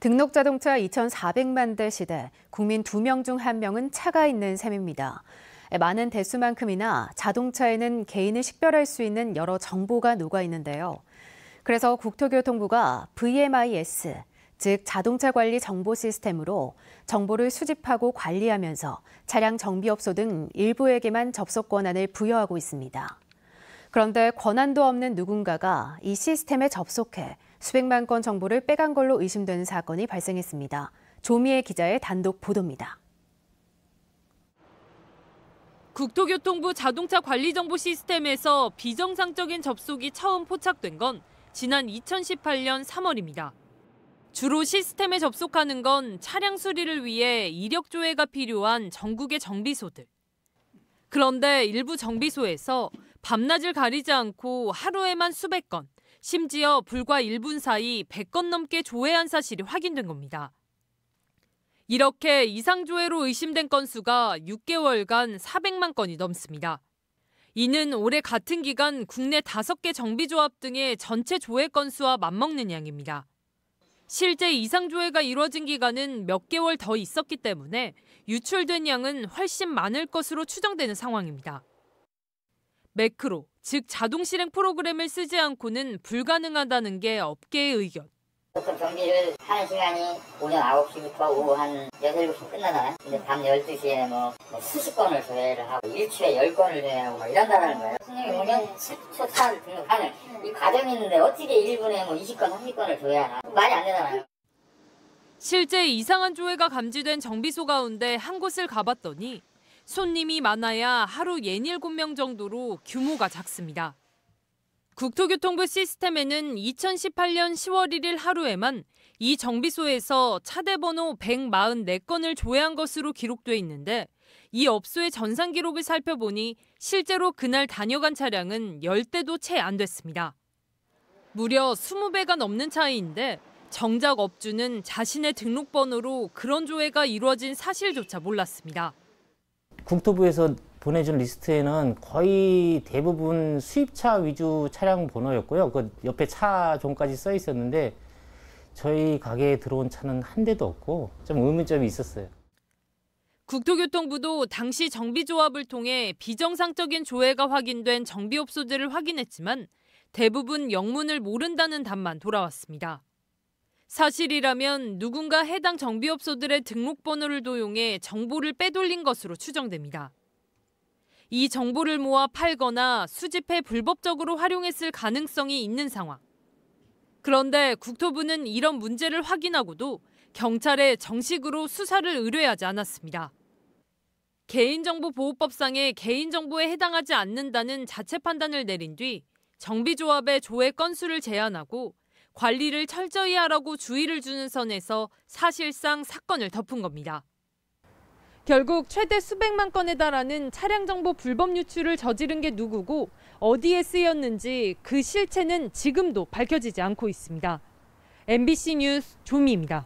등록 자동차 2,400만 대 시대 국민 2명 중 1명은 차가 있는 셈입니다. 많은 대수만큼이나 자동차에는 개인을 식별할 수 있는 여러 정보가 녹아 있는데요. 그래서 국토교통부가 VMIS, 즉 자동차 관리 정보 시스템으로 정보를 수집하고 관리하면서 차량 정비업소 등 일부에게만 접속 권한을 부여하고 있습니다. 그런데 권한도 없는 누군가가 이 시스템에 접속해 수백만 건 정보를 빼간 걸로 의심되는 사건이 발생했습니다. 조미애 기자의 단독 보도입니다. 국토교통부 자동차 관리 정보 시스템에서 비정상적인 접속이 처음 포착된 건 지난 2018년 3월입니다. 주로 시스템에 접속하는 건 차량 수리를 위해 이력 조회가 필요한 전국의 정비소들. 그런데 일부 정비소에서 밤낮을 가리지 않고 하루에만 수백 건, 심지어 불과 1분 사이 100건 넘게 조회한 사실이 확인된 겁니다. 이렇게 이상 조회로 의심된 건수가 6개월간 400만 건이 넘습니다. 이는 올해 같은 기간 국내 5개 정비조합 등의 전체 조회 건수와 맞먹는 양입니다. 실제 이상 조회가 이루어진 기간은 몇 개월 더 있었기 때문에 유출된 양은 훨씬 많을 것으로 추정되는 상황입니다. 매크로, 즉 자동 실행 프로그램을 쓰지 않고는 불가능하다는 게 업계의 의견. 보통 경비를 하는 시간이 오전 9시부터 오후 한 6, 7시 끝나잖아요. 근데 밤 12시에 뭐, 뭐 수십 건을 조회를 하고 일주일에 10건을 조회하고 막 이런다는 거예요. 승용이 5년 10초 차를 등록하는 이 과정이 있는데 어떻게 1분에 뭐 20건, 30건을 조회하나. 말이 안 되잖아요. 실제 이상한 조회가 감지된 정비소 가운데 한 곳을 가봤더니 손님이 많아야 하루 67명 정도로 규모가 작습니다. 국토교통부 시스템에는 2018년 10월 1일 하루에만 이 정비소에서 차대 번호 144건을 조회한 것으로 기록돼 있는데 이 업소의 전산 기록을 살펴보니 실제로 그날 다녀간 차량은 10대도 채 안 됐습니다. 무려 20배가 넘는 차이인데 정작 업주는 자신의 등록번호로 그런 조회가 이루어진 사실조차 몰랐습니다. 국토부에서 보내준 리스트에는 거의 대부분 수입차 위주 차량 번호였고요. 그 옆에 차 종까지 써 있었는데 저희 가게에 들어온 차는 한 대도 없고 좀 의문점이 있었어요. 국토교통부도 당시 정비조합을 통해 비정상적인 조회가 확인된 정비업소들을 확인했지만 대부분 영문을 모른다는 답만 돌아왔습니다. 사실이라면 누군가 해당 정비업소들의 등록번호를 도용해 정보를 빼돌린 것으로 추정됩니다. 이 정보를 모아 팔거나 수집해 불법적으로 활용했을 가능성이 있는 상황. 그런데 국토부는 이런 문제를 확인하고도 경찰에 정식으로 수사를 의뢰하지 않았습니다. 개인정보보호법상의 개인정보에 해당하지 않는다는 자체 판단을 내린 뒤 정비조합의 조회 건수를 제한하고 관리를 철저히 하라고 주의를 주는 선에서 사실상 사건을 덮은 겁니다. 결국 최대 수백만 건에 달하는 차량 정보 불법 유출을 저지른 게 누구고 어디에 쓰였는지 그 실체는 지금도 밝혀지지 않고 있습니다. MBC 뉴스 조미입니다.